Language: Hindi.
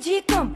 कीजिए कम।